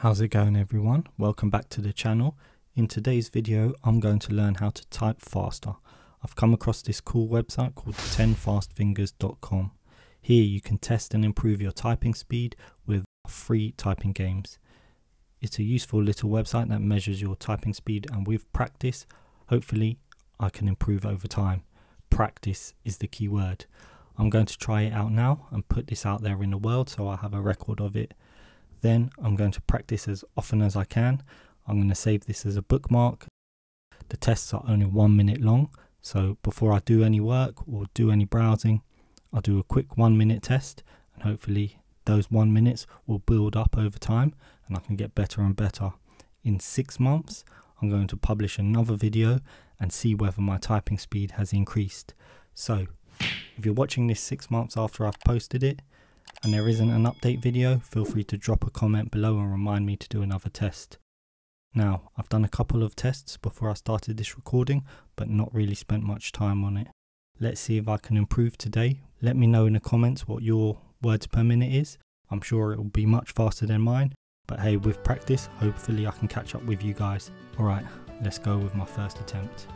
How's it going everyone? Welcome back to the channel. In today's video I'm going to learn how to type faster. I've come across this cool website called 10fastfingers.com. Here you can test and improve your typing speed with free typing games. It's a useful little website that measures your typing speed and with practice, hopefully I can improve over time. Practice is the key word. I'm going to try it out now and put this out there in the world so I have a record of it then I'm going to practice as often as I can. I'm going to save this as a bookmark. The tests are only one minute long, so before I do any work or do any browsing, I'll do a quick one minute test and hopefully those one minutes will build up over time and I can get better and better. In six months, I'm going to publish another video and see whether my typing speed has increased. So, if you're watching this six months after I've posted it, and there isn't an update video, feel free to drop a comment below and remind me to do another test. Now, I've done a couple of tests before I started this recording, but not really spent much time on it. Let's see if I can improve today. Let me know in the comments what your words per minute is. I'm sure it will be much faster than mine, but hey, with practice, hopefully I can catch up with you guys. Alright, let's go with my first attempt.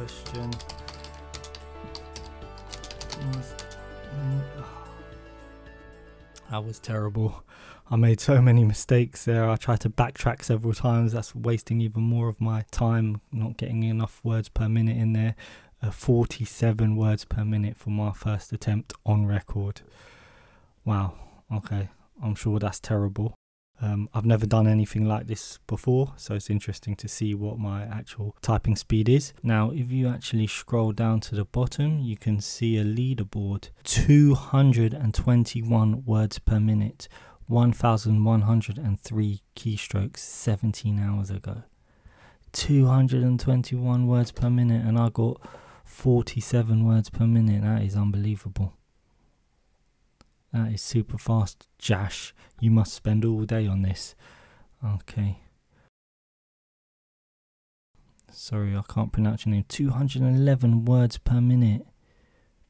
Question. That was terrible. I made so many mistakes there. I tried to backtrack several times. That's wasting even more of my time, not getting enough words per minute in there. Uh, 47 words per minute for my first attempt on record. Wow, okay, I'm sure that's terrible. Um, I've never done anything like this before, so it's interesting to see what my actual typing speed is. Now, if you actually scroll down to the bottom, you can see a leaderboard 221 words per minute, 1103 keystrokes 17 hours ago. 221 words per minute, and I got 47 words per minute. That is unbelievable. That is super fast. Jash, you must spend all day on this. Okay. Sorry, I can't pronounce your name. 211 words per minute.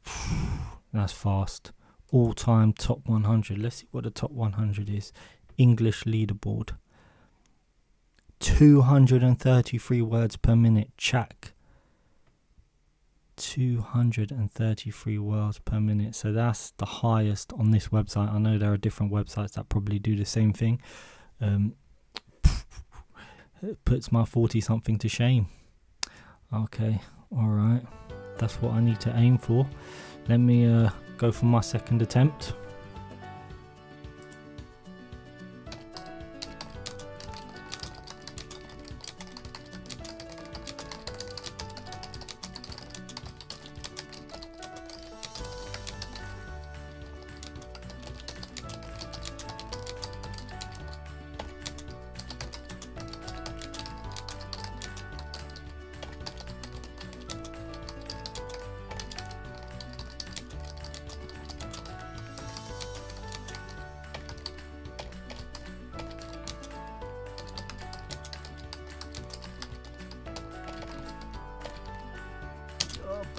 That's fast. All time top 100. Let's see what the top 100 is. English leaderboard. 233 words per minute. Check. 233 words per minute. So that's the highest on this website. I know there are different websites that probably do the same thing. Um, it puts my 40 something to shame. Okay all right. That's what i need to aim for. Let me uh, go for my second attempt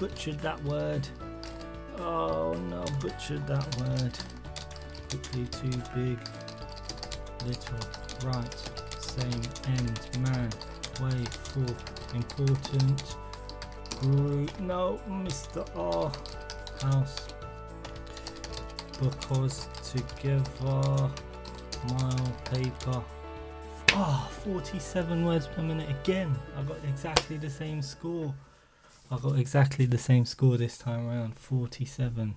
butchered that word. Oh no, butchered that word. Quickly too big. Little. Right. Same. End. Man. Way. For. Important. Group. No, Mr. R. House. Because together. Mile. paper. Oh, 47 words per minute again. I got exactly the same score. I got exactly the same score this time around, 47.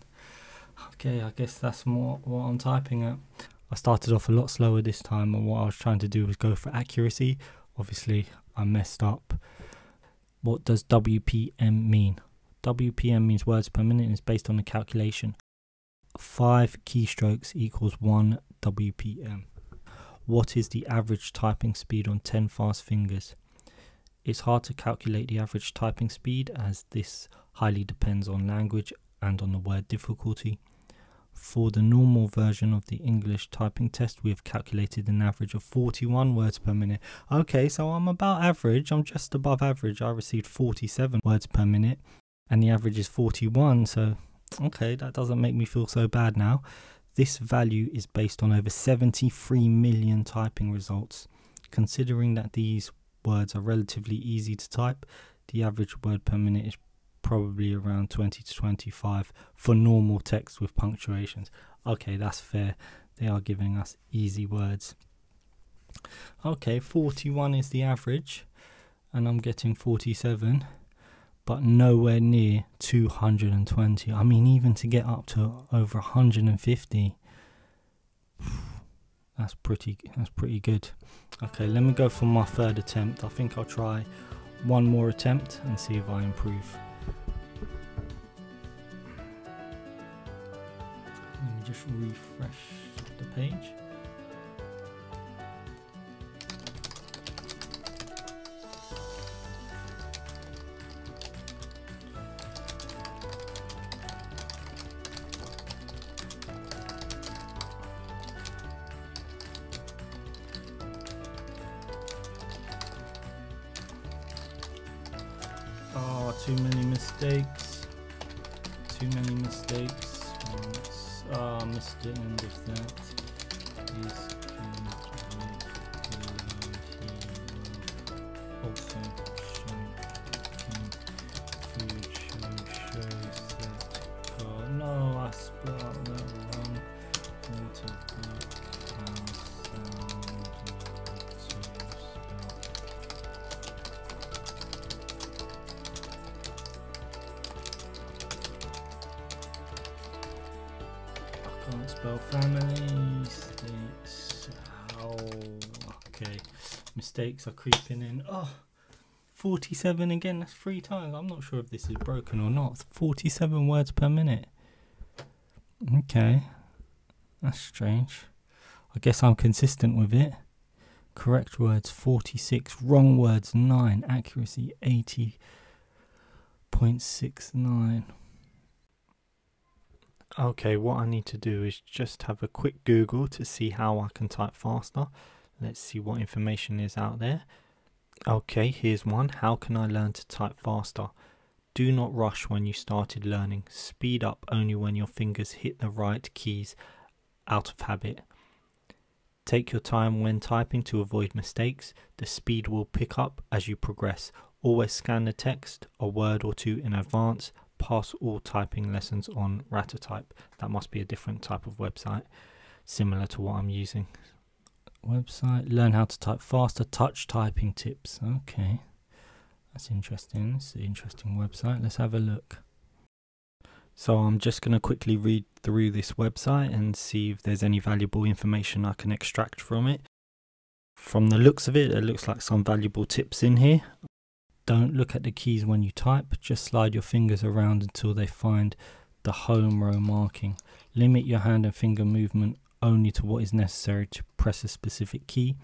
Okay, I guess that's more what I'm typing at. I started off a lot slower this time and what I was trying to do was go for accuracy. Obviously, I messed up. What does WPM mean? WPM means words per minute and is based on a calculation. 5 keystrokes equals 1 WPM. What is the average typing speed on 10 fast fingers? It's hard to calculate the average typing speed as this highly depends on language and on the word difficulty. For the normal version of the English typing test, we have calculated an average of 41 words per minute. Okay, so I'm about average, I'm just above average. I received 47 words per minute, and the average is 41, so okay, that doesn't make me feel so bad now. This value is based on over 73 million typing results. Considering that these words are relatively easy to type, the average word per minute is probably around 20 to 25 for normal text with punctuations. Okay, that's fair. They are giving us easy words. Okay, 41 is the average, and I'm getting 47 but nowhere near 220. I mean, even to get up to over 150, that's pretty. That's pretty good. Okay, let me go for my third attempt. I think I'll try one more attempt and see if I improve. Let me just refresh the page. Oh, too many mistakes. Too many mistakes. Ah, oh, missed the end of that. Car. No, I spelled that wrong. Family states. Okay. Mistakes are creeping in. Oh, 47 again. That's three times. I'm not sure if this is broken or not. 47 words per minute. Okay. That's strange. I guess I'm consistent with it. Correct words 46, wrong words 9, accuracy 80.69. Okay, what I need to do is just have a quick Google to see how I can type faster. Let's see what information is out there. Okay, here's one. How can I learn to type faster? Do not rush when you started learning. Speed up only when your fingers hit the right keys out of habit. Take your time when typing to avoid mistakes. The speed will pick up as you progress. Always scan the text a word or two in advance pass all typing lessons on Ratatype. That must be a different type of website, similar to what I'm using. Website, learn how to type faster, touch typing tips. Okay, that's interesting. It's an interesting website. Let's have a look. So I'm just going to quickly read through this website and see if there's any valuable information I can extract from it. From the looks of it, it looks like some valuable tips in here. Don't look at the keys when you type, just slide your fingers around until they find the home row marking. Limit your hand and finger movement only to what is necessary to press a specific key.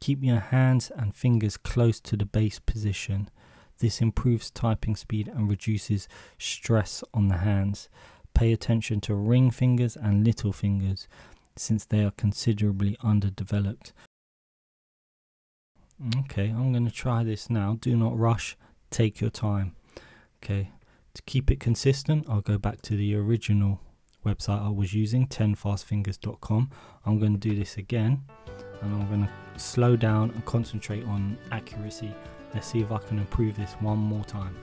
Keep your hands and fingers close to the base position. This improves typing speed and reduces stress on the hands. Pay attention to ring fingers and little fingers since they are considerably underdeveloped. Okay, I'm going to try this now. Do not rush, take your time. Okay, to keep it consistent, I'll go back to the original website I was using, 10fastfingers.com. I'm going to do this again and I'm going to slow down and concentrate on accuracy. Let's see if I can improve this one more time.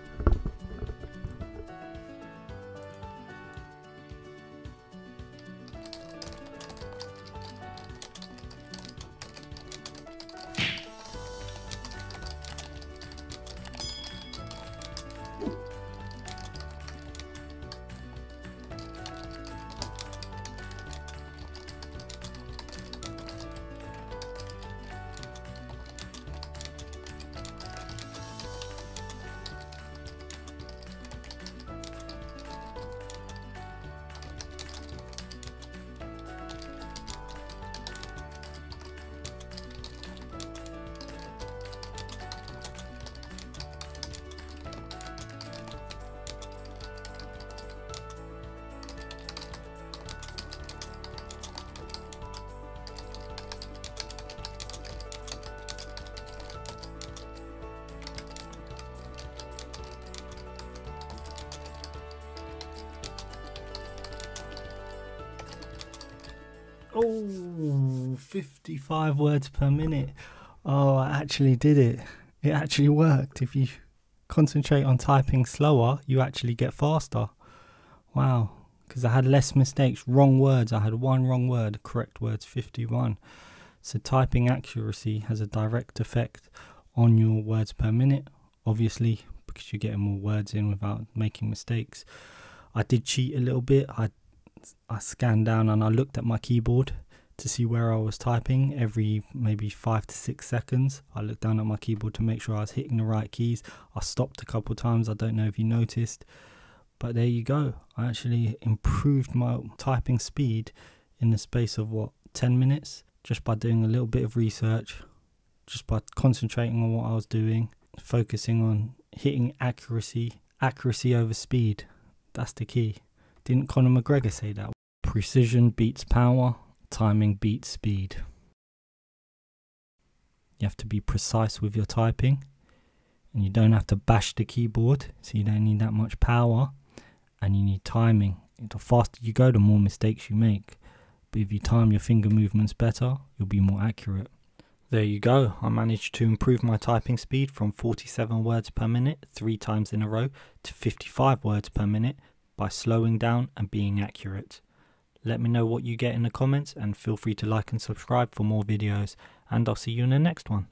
Oh, 55 words per minute. Oh, I actually did it. It actually worked. If you concentrate on typing slower, you actually get faster. Wow. Because I had less mistakes, wrong words. I had one wrong word, correct words 51. So typing accuracy has a direct effect on your words per minute, obviously, because you're getting more words in without making mistakes. I did cheat a little bit. I I scanned down and I looked at my keyboard to see where I was typing every maybe five to six seconds. I looked down at my keyboard to make sure I was hitting the right keys. I stopped a couple times. I don't know if you noticed, but there you go. I actually improved my typing speed in the space of what 10 minutes just by doing a little bit of research, just by concentrating on what I was doing, focusing on hitting accuracy, accuracy over speed. That's the key. Didn't Conor McGregor say that? Precision beats power, timing beats speed. You have to be precise with your typing, and you don't have to bash the keyboard, so you don't need that much power, and you need timing. The faster you go, the more mistakes you make. But if you time your finger movements better, you'll be more accurate. There you go. I managed to improve my typing speed from 47 words per minute three times in a row to 55 words per minute by slowing down and being accurate. Let me know what you get in the comments and feel free to like and subscribe for more videos and I'll see you in the next one.